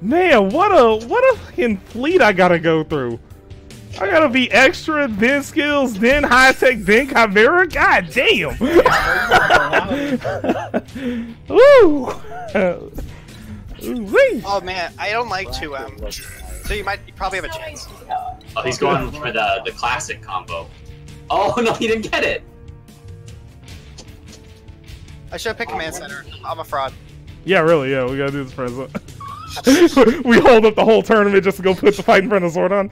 Man, what a what a fucking fleet I gotta go through. I gotta be extra, then skills, then high tech, then chimera. God damn! Woo! Ooh-wee. Oh man, I don't like 2M. So you might you probably have a chance. Oh, he's going for the the classic combo. Oh no, he didn't get it. I should have picked Command Center. I'm a fraud. Yeah, really. Yeah, we gotta do this present. We hold up the whole tournament just to go put the fight in front of Zordon.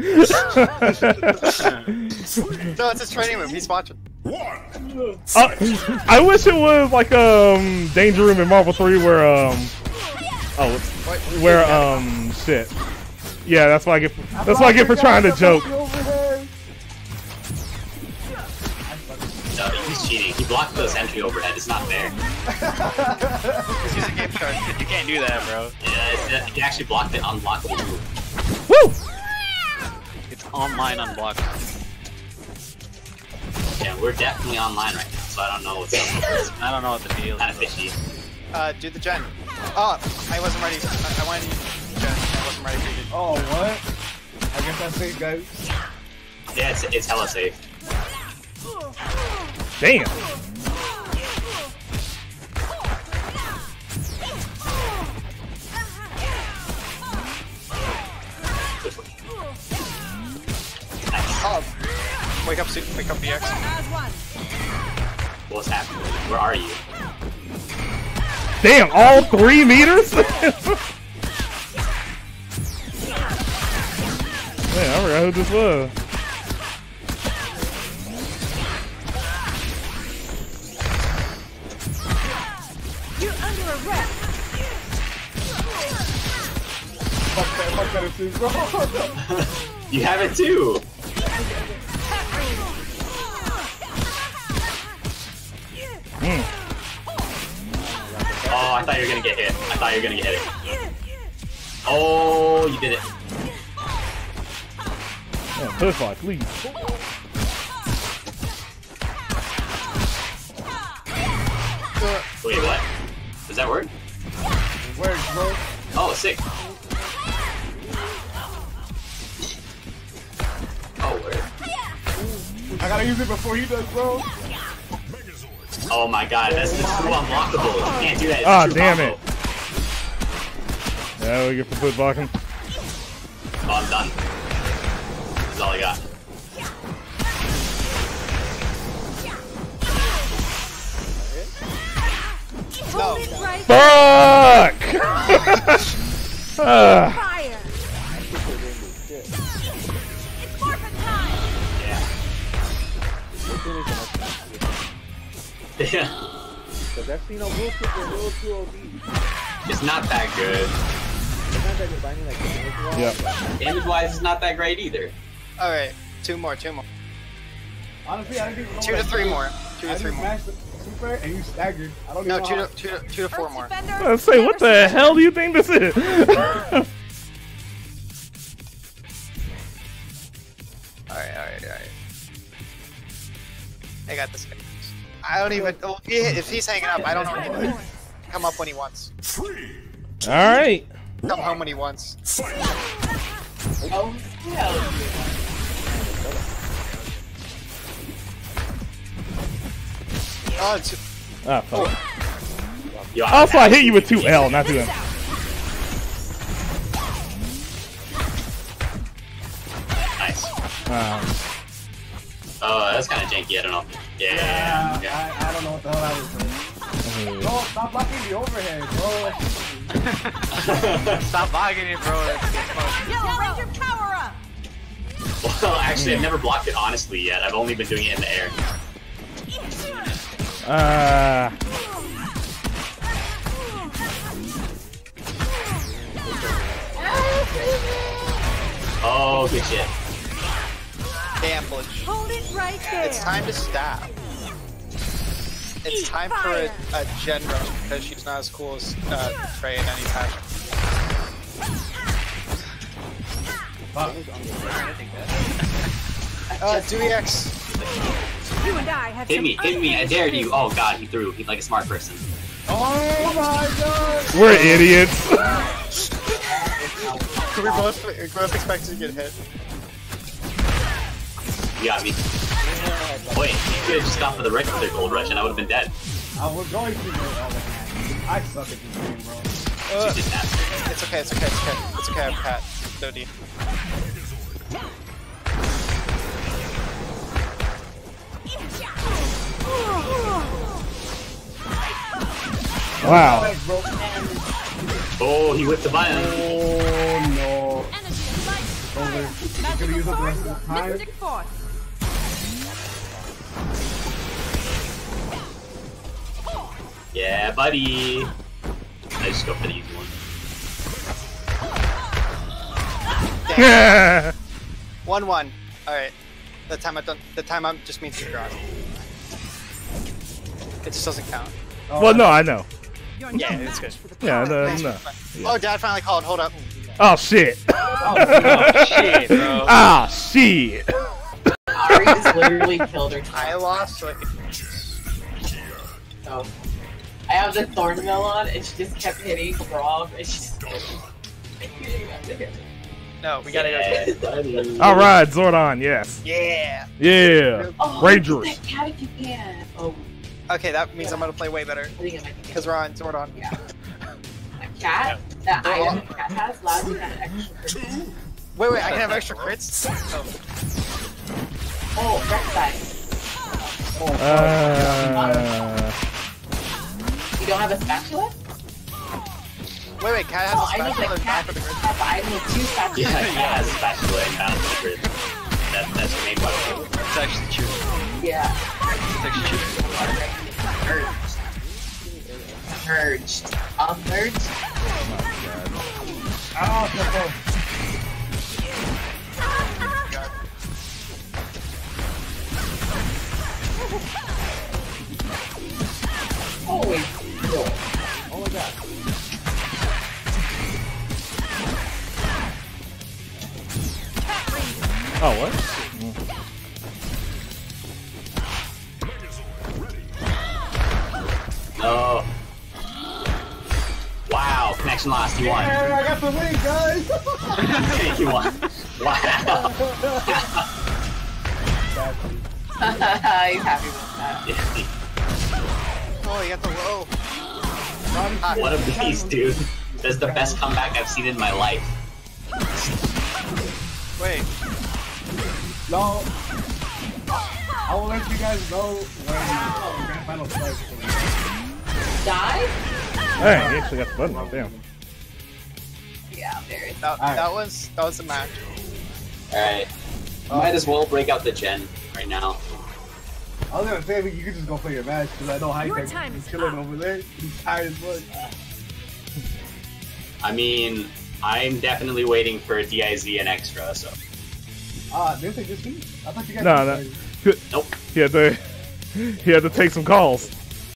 No, it's his training room. He's watching. Uh, I wish it was like um Danger Room in Marvel 3 where um oh where um shit. Yeah, that's why I get that's what I get for trying to joke. No, cheating. He blocked those entry overhead. It's not fair. He's using GameShark. You can't do that, bro. Yeah, it, he actually blocked it unblockable move. Woo! It's online unblocked. Yeah, we're definitely online right now, so I don't know what's up. I don't know what the deal Kind of fishy. Uh, do the gen. Oh, I wasn't ready. I, I wanted to use the gen. I wasn't ready for it. Oh, what? I guess that's it, guys. Yeah, it's it's hella safe. Damn. Wake up, Su- wake up, BX. What's happening? Where are you? Damn, all three meters? Man, I forgot who this was. Fuck that, fuck that, it's. You have it too. Hmm. Oh, I thought you were gonna get hit. I thought you were gonna get hit. Oh, you did it. Yeah, push like, please. Wait, what? Does that work? Where's bro? Oh, sick. Gotta use it before he does, bro. Oh my god, that's the true unlockable. You can't do that. It's Ah, true damn combo. it. Yeah, we get for foot blocking. Oh, I'm done. That's all I got. Hold it right Fuck! Ah. Yeah. Yeah. But that Cena will kick a little too OD. It's not that good. It's not that you're binding like damage Yep. Damage wise, it's not that great either. All right, two more, two more, Honestly, I didn't even know two to that. three more, two I to three just more. mashed the super and you staggered. I don't No, even two know to two to two to four more. Defender, I say, what the hell do you think this is? All right, all right, all right. I got this guy. I don't even. Oh, he- if he's hanging up, I don't know what to do. Come up when he wants. All right. Come home when he wants. Oh, it's, Ah, fuck. Yo, I'm Also, I hit you with 2L, not 2M. Nice. Um, Oh, that's kind of janky. I don't know. Yeah. Yeah, yeah. I, I don't know what the hell that was. Bro, bro stop blocking the overhead, bro. stop blocking it, bro. It's, it's fun. Ranger, power up. Well, actually, I've never blocked it honestly yet. I've only been doing it in the air. uh, Oh, good shit. Damn, Hold it right there. It's time to stop. It's time for a, a gen rush because she's not as cool as uh, Trey in any fashion. Uh, Dewey-X. You and I have Hit me, hit me. I dare you. Oh god, he threw. He's like a smart person. Oh my god! we're idiots. we both we both expected to get hit. You got me. Wait, you could have just gone for the regular gold rush and I would have been dead. I was going to, but oh, I suck at this game, bro. Uh, She just asked. it's okay, it's okay, it's okay. It's okay, I have Pat. 30. Wow. Oh, he whipped the button. Oh no. Energy, light, Over. fire, gonna use magical up the rest force, of the time? Yeah, buddy. I just go for the easy one. Yeah. One one. Alright. The time I don't the time I'm just means to draw. It just doesn't count. well, no, I know. Yeah, it's good. Yeah, no, no. for the- Oh dad finally called, hold up. Oh shit. Oh shit, bro. Ah shit. Ari just literally killed her I lost like So I have the Thornmail on and she just kept hitting Rob and she just No, we gotta Yeah, go. buddy. All right, Zordon. Yes. Yeah. Yeah. Oh, Rangers. That cat if you can. Oh, Okay, that means I'm gonna play way better. I think I might be Because we're on Zordon. Yeah. A cat, that item the cat has allows you to have extra crits. Wait, wait, I can have extra crits? Oh. Oh, Rek'Sai. Uh. You don't have a spatula? Wait, wait, Cat Oh, has I a know special the and cat for the crits. has the item with two spatulas. Yeah, yeah, it's spatula and balance the grid. That, that's the main weapon. It's actually true. Yeah. It's actually true. Merged. Merged. Unmerged? Oh, careful. Holy no. Oh Oh what? No. Wow, connection lost. You won. Hey, I got the win, guys! you won. Wow. He's happy with that. Oh, you got the low. what a beast, dude. That's the best comeback I've seen in my life. Wait, no. I will let you guys know when the grand final starts. Die? Hey, he actually got the button. Damn. Yeah, there is. that, Alright. that was that was a match. Alright. Might as well break out the gen right now. I was gonna say you could just go play your match because I know high Your tech is is chilling up. over there. He's tired as fuck. I mean, I'm definitely waiting for DIZ and extra, so. Ah, didn't they just beat? I thought you guys. No, no. Nope. He had to. He had to take some calls.